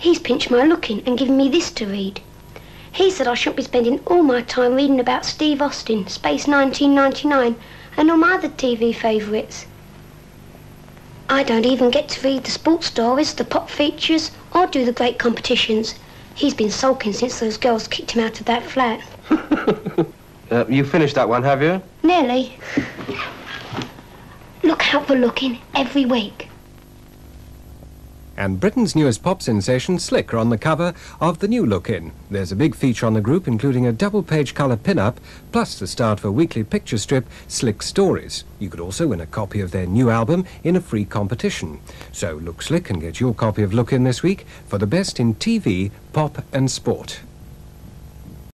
He's pinched my Look In and given me this to read. He said I shouldn't be spending all my time reading about Steve Austin, Space 1999, and all my other TV favourites. I don't even get to read the sports stories, the pop features, or do the great competitions. He's been sulking since those girls kicked him out of that flat. uh, you finished that one, have you? Nearly. Look out for Look In every week and Britain's newest pop sensation, Slik, are on the cover of the new Look In. There's a big feature on the group, including a double-page colour pin-up, plus the start a weekly picture strip, Slick Stories. You could also win a copy of their new album in a free competition. So look slick and get your copy of Look In this week for the best in TV, pop and sport.